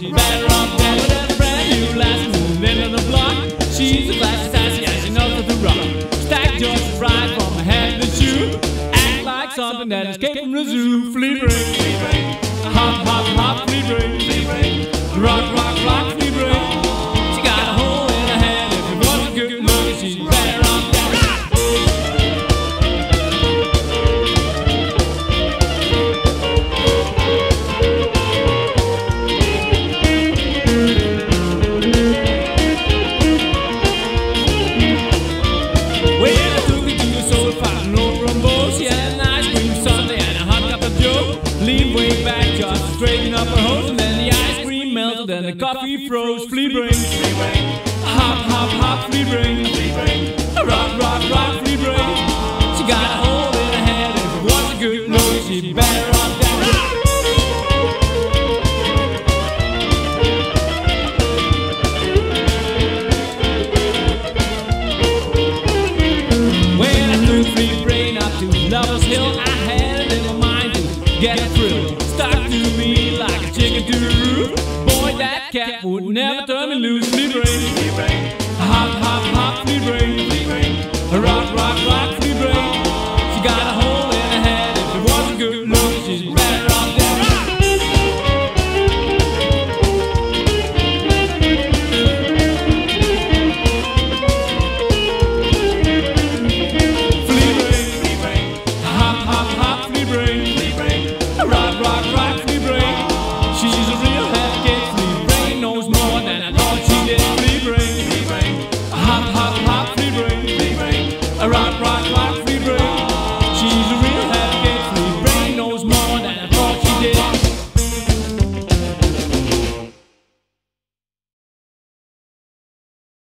She's off on down that brand new last movement on the block. She's a classic sassy, yeah, she knows how to rock. Stack George right from her head to shoe. Act like something that escaped from the zoo. Flea straighten up her hose, and then the ice cream melted and the coffee froze. Flea brain, hop, hop, hop, flea brain, rock, rock, rock, flea brain. She got a hole in her head, if it wasn't good looking, she'd better off dead. When I flew flea brain up to Lover's Hill, I had it in my mind to get a cat would never turn me loose. Flea brain,